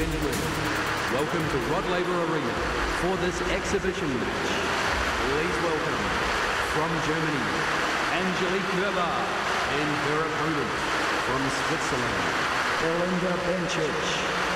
Ladies and gentlemen, welcome to Rod Laver Arena for this exhibition match. Please welcome from Germany, Angelique Kerber and her opponent from Switzerland, Belinda Bencic.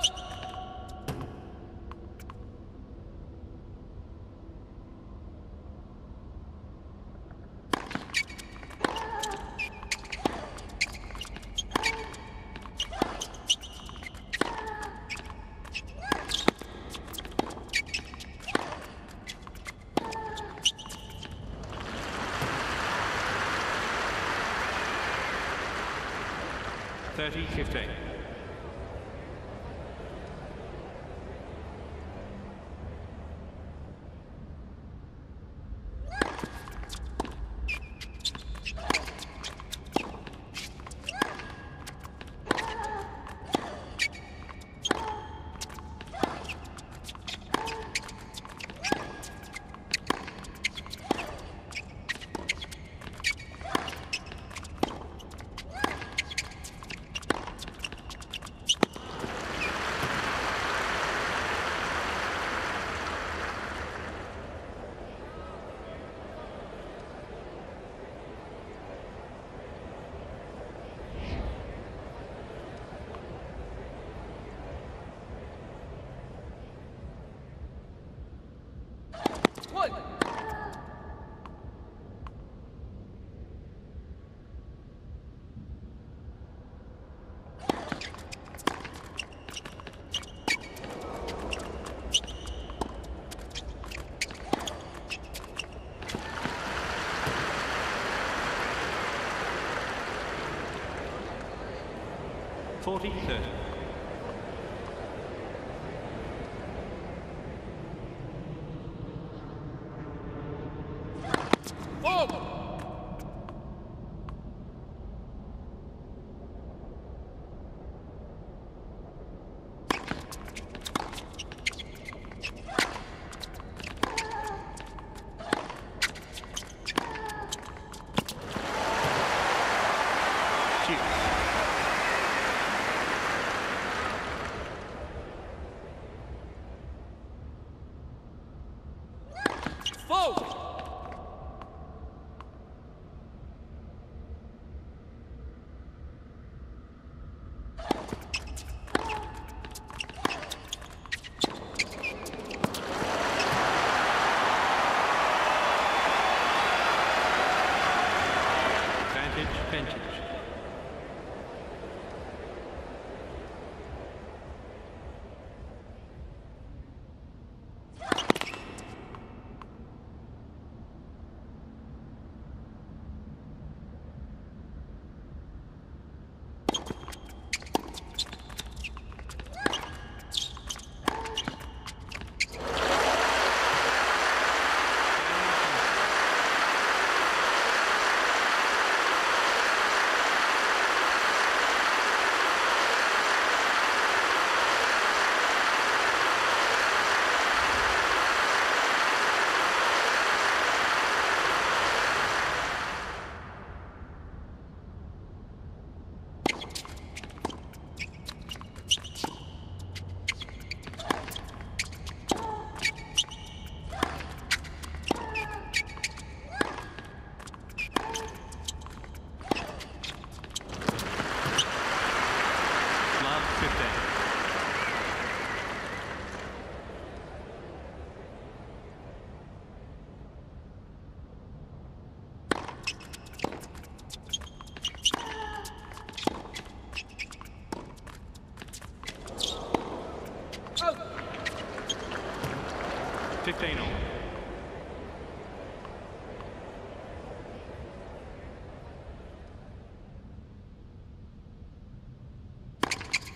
Punch! Thirty fifteen. 40 30.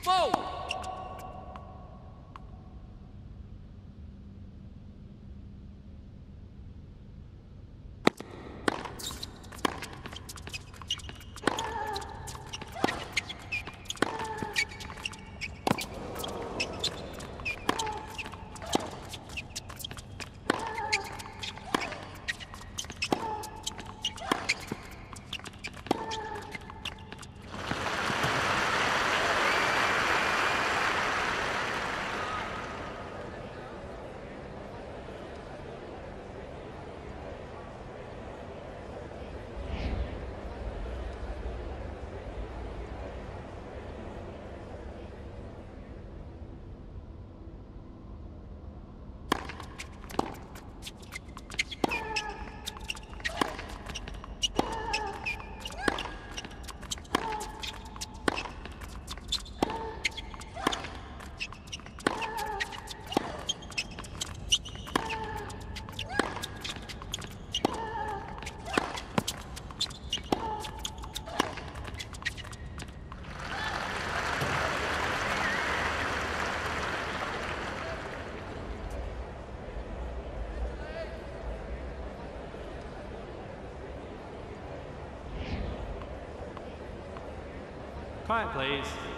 Whoa! Quiet, please.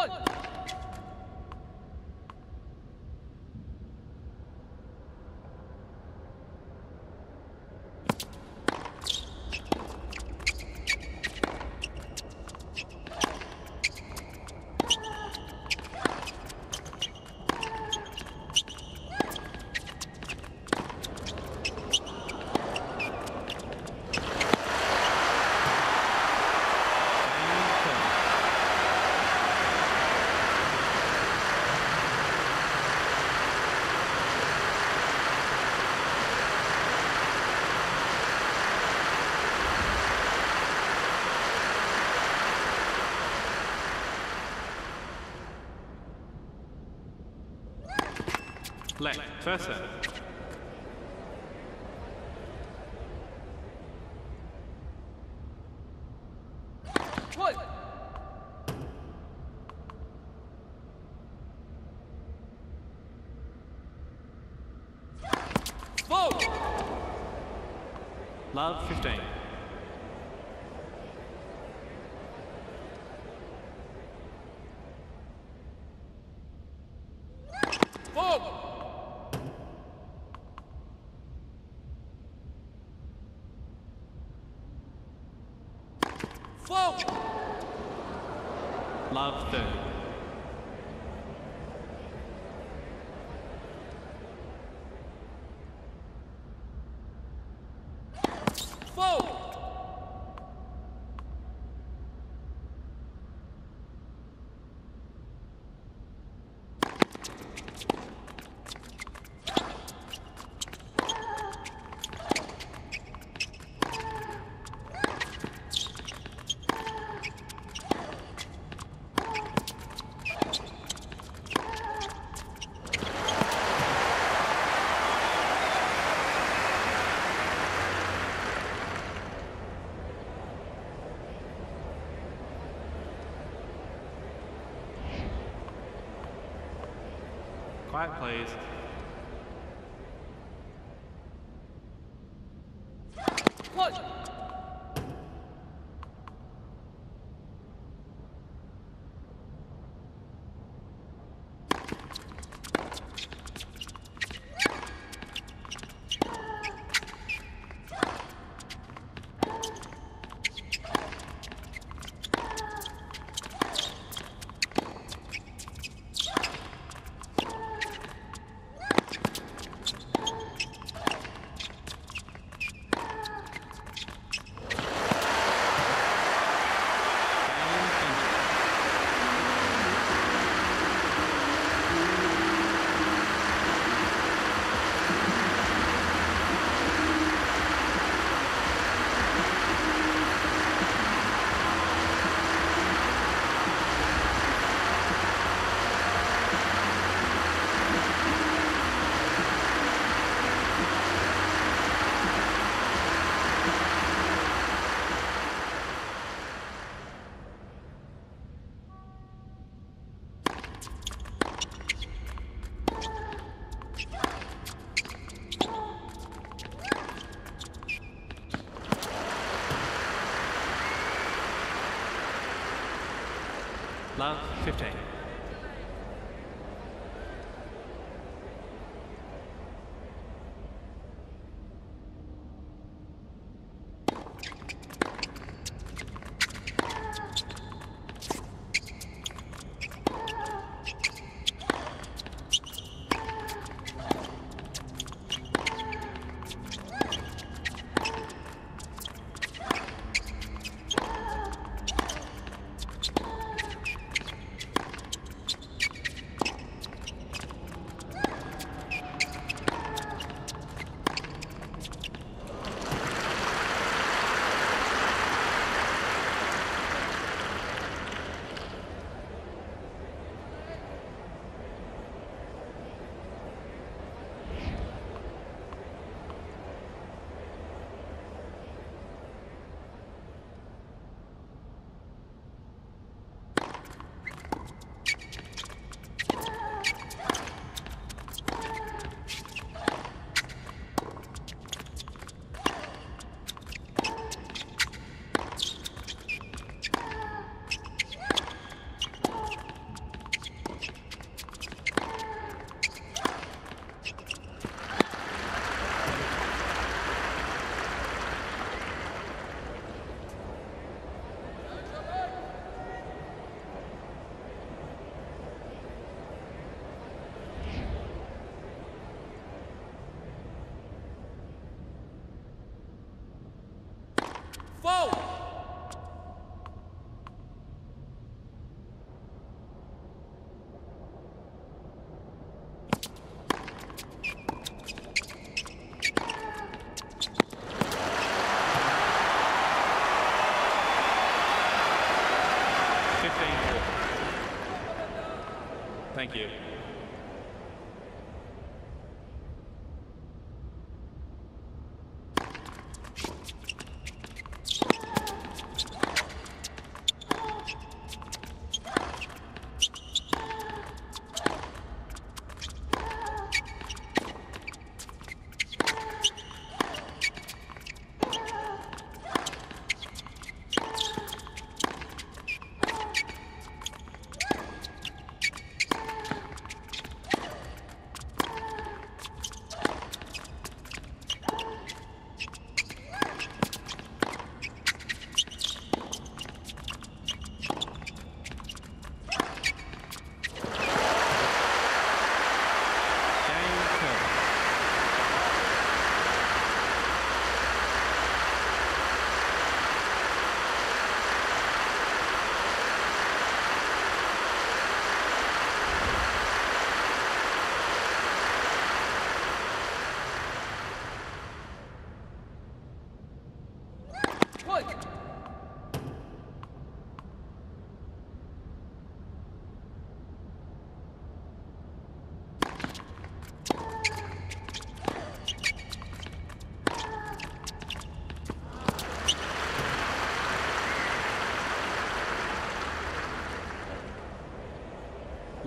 원. First serve. Love 15. Love third. Quiet, please. Love 15.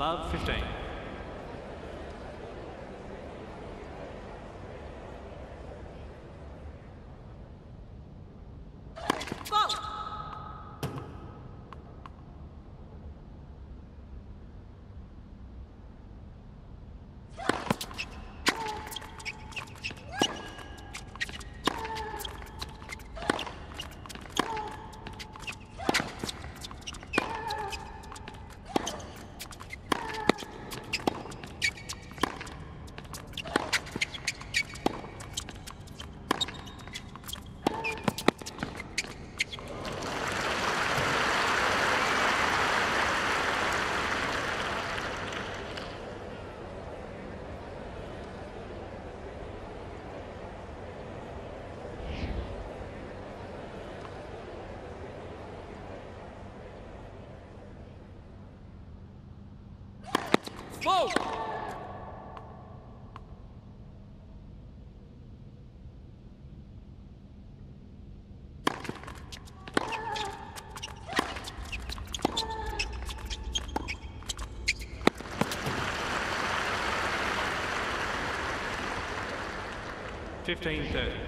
Love 15. 15.30.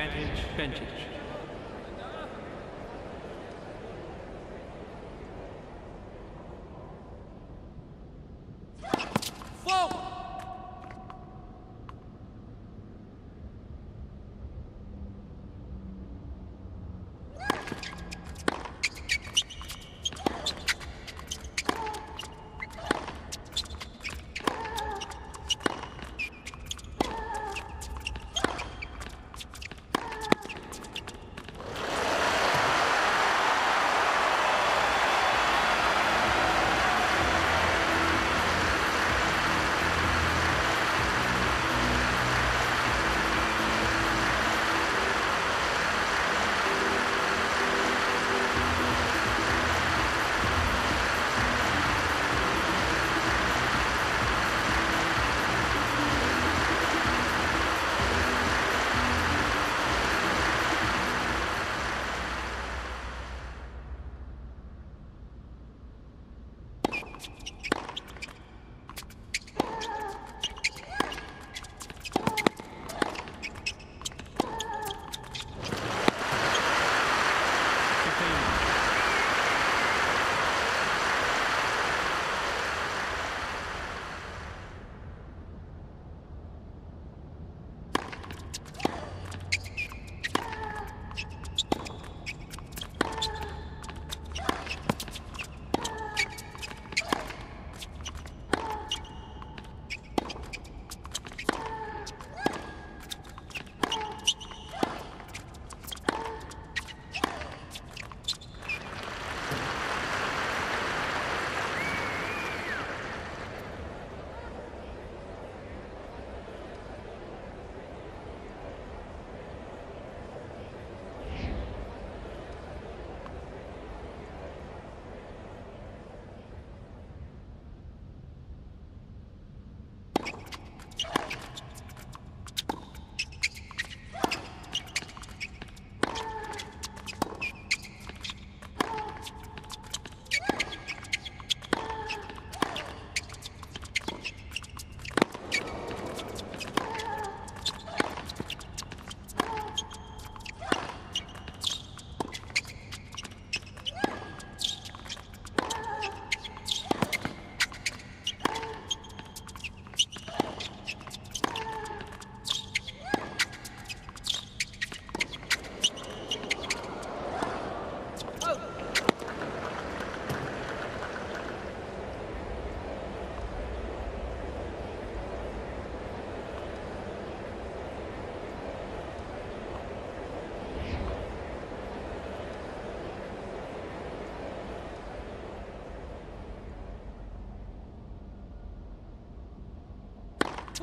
Advantage, Bencic.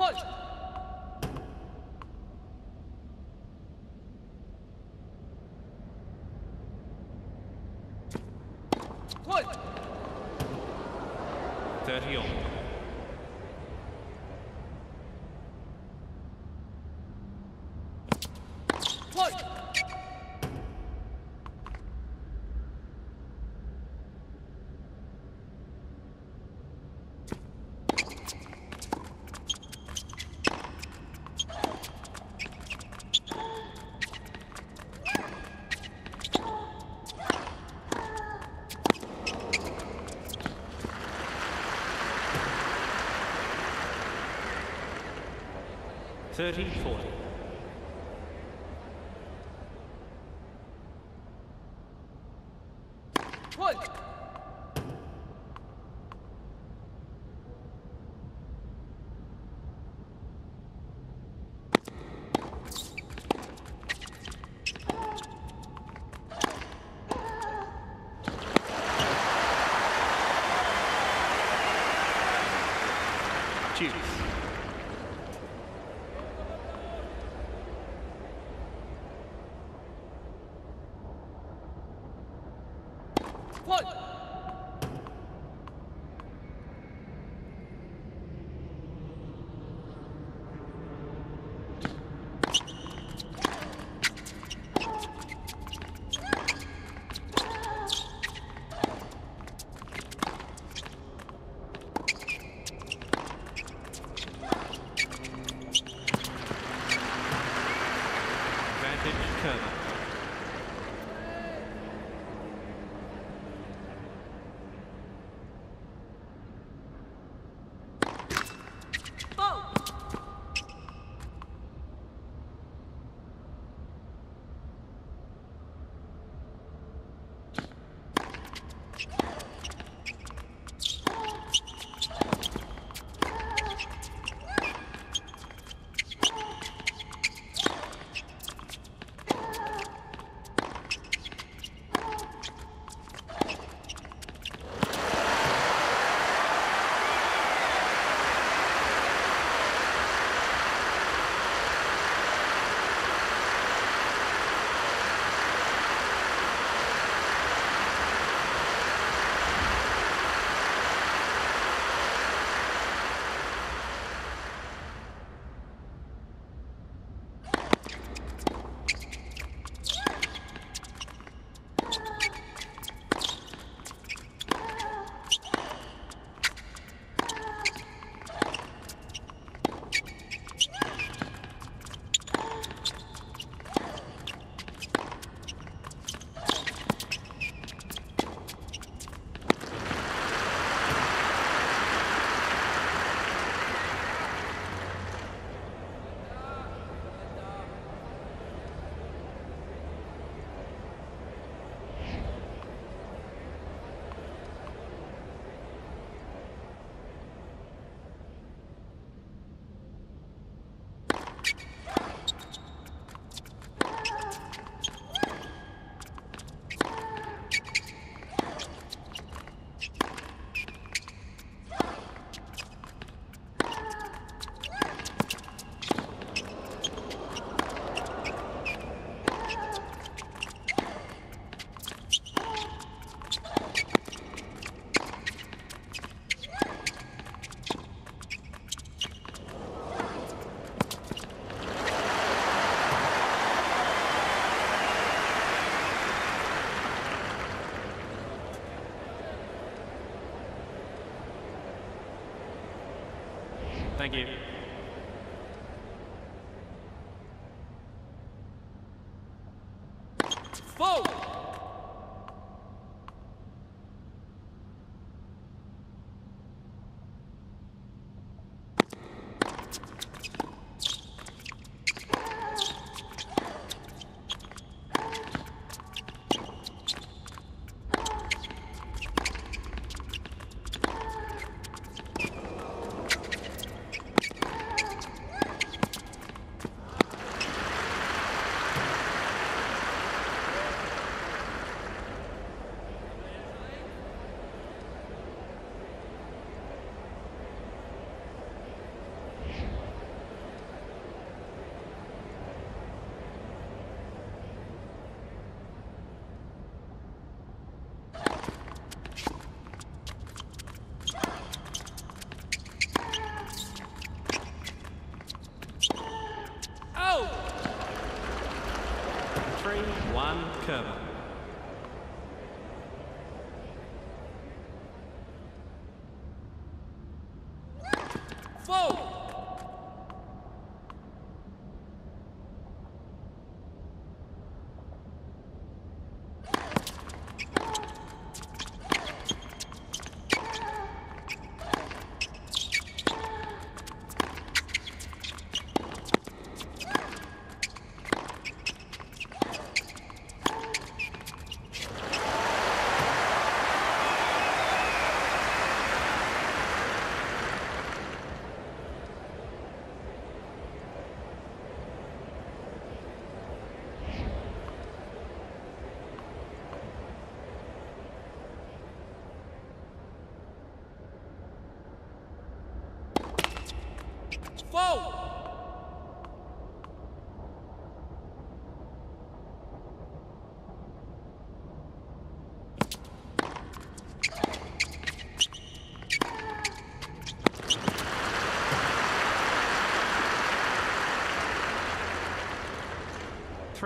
30 34. Advantage Thank you. Four.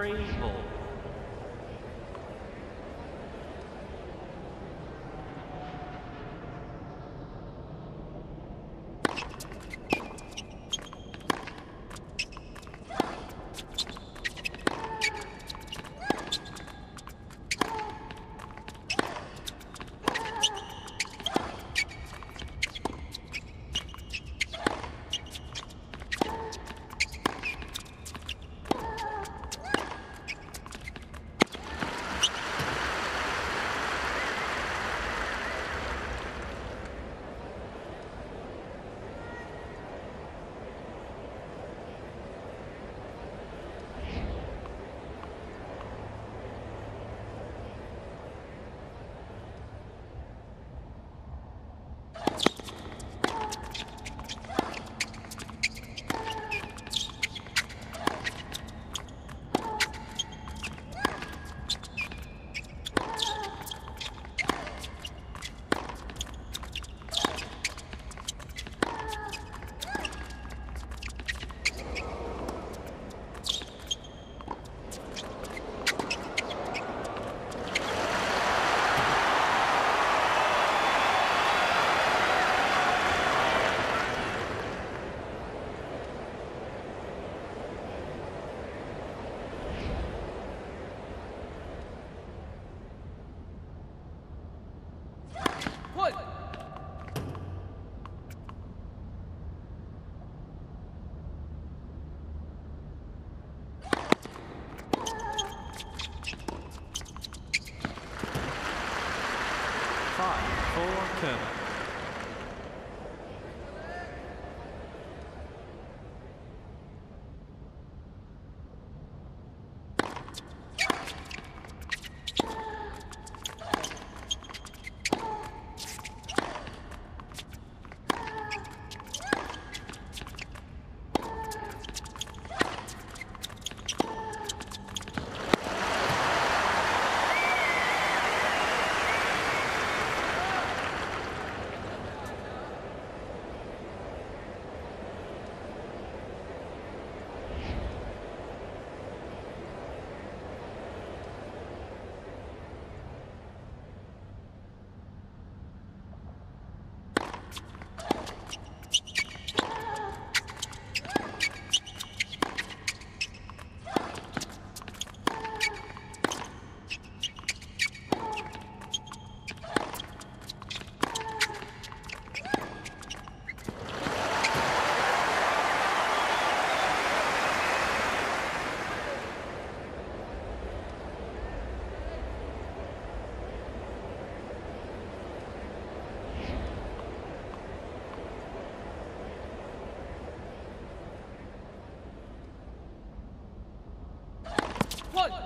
Three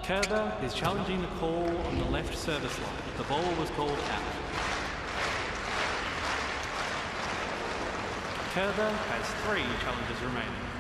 Kerber is challenging the call on the left service line. The ball was called out. Kerber has three challenges remaining.